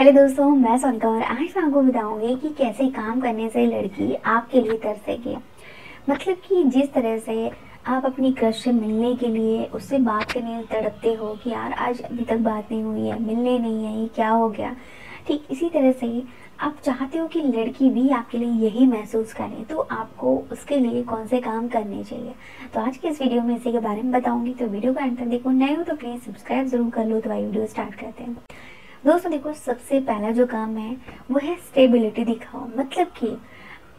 Hello दोस्तों, मैं सोनिका और आज मैं आपको बताऊँगी कि कैसे काम करने से लड़की आपके लिए तरसेगी मतलब कि जिस तरह से आप अपनी क्रश से मिलने के लिए उससे बात करने तड़पते हो कि यार, आज अभी तक बात नहीं हुई है, मिलने नहीं आई, क्या हो गया? ठीक इसी तरह से आप चाहते हो कि लड़की भी आपके लिए यही महसूस करे तो आपको उसके लिए कौन से काम करने चाहिए? तो आज के इस वीडियो में इसी के बारे में बताऊँगी। तो वीडियो को एंड तक देखो। नए हो तो प्लीज़ सब्सक्राइब ज़रूर कर लो। तो भाई वीडियो स्टार्ट करते हैं। दोस्तों देखो सबसे पहला जो काम है वो है स्टेबिलिटी दिखाओ। मतलब कि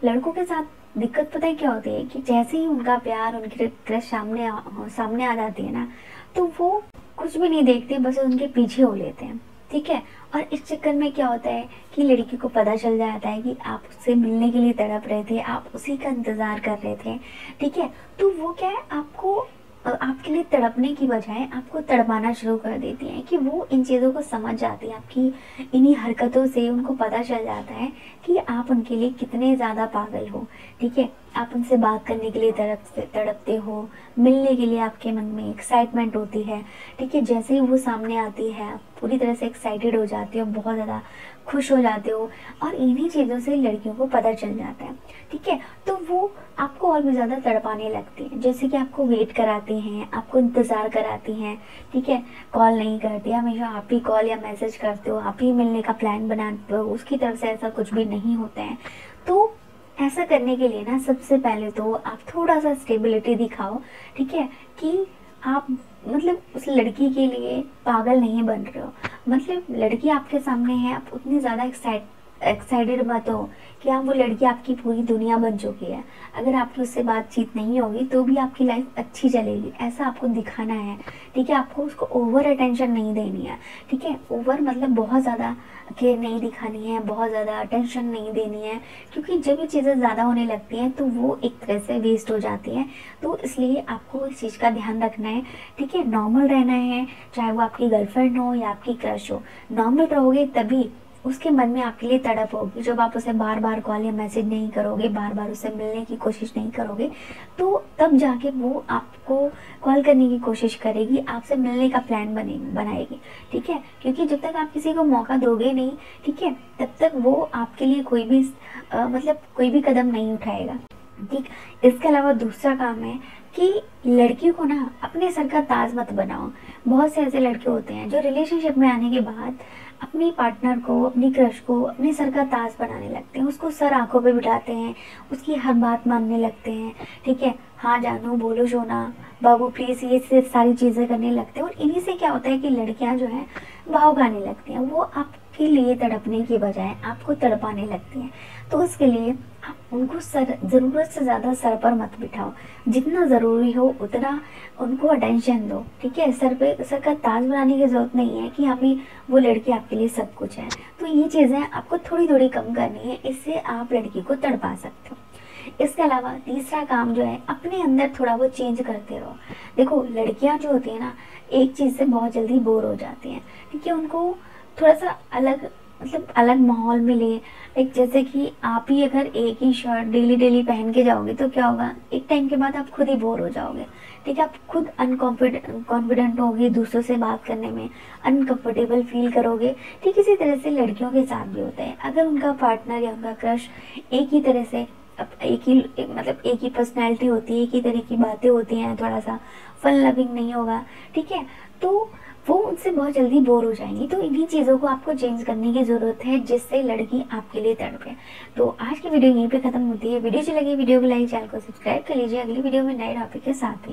लड़कों के साथ दिक्कत पता है क्या होती है कि जैसे ही उनका प्यार उनकी क्रश सामने आ, सामने आ जाती है ना तो वो कुछ भी नहीं देखते बस उनके पीछे हो लेते हैं। ठीक है? और इस चक्कर में क्या होता है कि लड़की को पता चल जाता है कि आप उससे मिलने के लिए तड़प रहे थे आप उसी का इंतज़ार कर रहे थे। ठीक है? तो वो क्या है आपको तड़पने की बजाय आपको तड़पाना शुरू कर देती हैं कि वो इन चीज़ों को समझ जाती हैं। आपकी इन्हीं हरकतों से उनको पता चल जाता है कि आप उनके लिए कितने ज़्यादा पागल हो। ठीक है? आप उनसे बात करने के लिए तड़पते तड़पते हो, मिलने के लिए आपके मन में एक्साइटमेंट होती है। ठीक है, जैसे ही वो सामने आती है, आप पूरी तरह से एक्साइटेड हो जाते हो, बहुत ज़्यादा खुश हो जाते हो और इन्हीं चीज़ों से लड़कियों को पता चल जाता है। ठीक है तो वो आपको और भी ज़्यादा तड़पाने लगती हैं। जैसे कि आपको वेट कराती हैं, आपको इंतज़ार कराती हैं। ठीक है कॉल नहीं करती, हमेशा आप ही कॉल या मैसेज करते हो, आप ही मिलने का प्लान बनाते हो, उसकी तरफ़ से ऐसा कुछ भी नहीं होता है। तो ऐसा करने के लिए ना सबसे पहले तो आप थोड़ा सा स्टेबिलिटी दिखाओ, ठीक है? कि आप मतलब उस लड़की के लिए पागल नहीं बन रहे हो। मतलब लड़की आपके सामने है, आप उतनी ज़्यादा एक्साइट एक्साइटेड मत हो कि आप वो लड़की आपकी पूरी दुनिया बन चुकी है। अगर आपकी उससे बातचीत नहीं होगी तो भी आपकी लाइफ अच्छी चलेगी। ऐसा आपको दिखाना है। ठीक है, आपको उसको ओवर अटेंशन नहीं देनी है। ठीक है ओवर मतलब बहुत ज़्यादा केयर नहीं दिखानी है, बहुत ज़्यादा अटेंशन नहीं देनी है। क्योंकि जब ये चीज़ें ज़्यादा होने लगती हैं तो वो एक तरह से वेस्ट हो जाती है। तो इसलिए आपको इस चीज़ का ध्यान रखना है। ठीक है नॉर्मल रहना है, चाहे वो आपकी गर्लफ्रेंड हो या आपकी क्रश हो। नॉर्मल रहोगे तभी उसके मन में आपके लिए तड़प होगी। जब आप उसे बार बार कॉल या मैसेज नहीं करोगे बार बार उसे मिलने की कोशिश नहीं करोगे तो तब जाके वो आपको कॉल करने की कोशिश करेगी आपसे मिलने का प्लान बने बनाएगी। ठीक है? क्योंकि जब तक आप किसी को मौका दोगे नहीं ठीक है? तब तक वो आपके लिए कोई भी आ, मतलब कोई भी कदम नहीं उठाएगा। ठीक? इसके अलावा दूसरा काम है कि लड़की को ना अपने सर का ताज मत बनाओ। बहुत से ऐसे लड़के होते हैं जो रिलेशनशिप में आने के बाद अपनी पार्टनर को, अपनी क्रश को, अपने सर का ताज बनाने लगते हैं। उसको सर आँखों पे बिठाते हैं, उसकी हर बात मानने लगते हैं। ठीक है? हाँ जानू, बोलो, सोना, बाबू प्लीज़ ये सिर्फ़ सारी चीज़ें करने लगते हैं। और इन्हीं से क्या होता है कि लड़कियाँ जो हैं, भाव गाने लगती हैं। वो आपके लिए तड़पने के बजाय आपको तड़पाने लगती हैं। तो उसके लिए आप उनको सर, ज़रूरत से ज़्यादा सर पर मत बिठाओ। जितना ज़रूरी हो, उतना उनको अटेंशन दो, ठीक है? सर पे, सर का ताज बनाने की ज़रूरत नहीं है कि अभी वो लड़की आपके लिए सब कुछ है। तो ये चीज़ें आपको थोड़ी थोड़ी कम करनी है, इससे आप लड़की को तड़पा सकते हो। इसके अलावा तीसरा काम जो है, अपने अंदर थोड़ा वो चेंज करते रहो। देखो, लड़कियाँ जो होती है ना, एक चीज़ से बहुत जल्दी बोर हो जाती हैं, ठीक है? उनको थोड़ा सा अलग मतलब अलग माहौल मिले। एक जैसे कि आप ही अगर एक ही शर्ट डेली डेली पहन के जाओगे तो क्या होगा? एक टाइम के बाद आप खुद ही बोर हो जाओगे। ठीक है, आप खुद अनकॉन्फिडेंट कॉन्फिडेंट होगे दूसरों से बात करने में अनकंफर्टेबल फील करोगे। ठीक, इसी तरह से लड़कियों के साथ भी होता है। अगर उनका पार्टनर या उनका क्रश एक ही तरह से एक ही मतलब एक ही पर्सनैलिटी होती है, एक ही तरह की बातें होती हैं, थोड़ा सा फन लविंग नहीं होगा। ठीक है तो वो उनसे बहुत जल्दी बोर हो जाएँगी। तो इन्हीं चीज़ों को आपको चेंज करने की ज़रूरत है, जिससे लड़की आपके लिए तड़पे तो आज की वीडियो यहीं पे खत्म होती है। वीडियो अच्छी लगी वीडियो को लाइक चैनल को सब्सक्राइब कर लीजिए। अगली वीडियो में नए टॉपिक के साथ ही।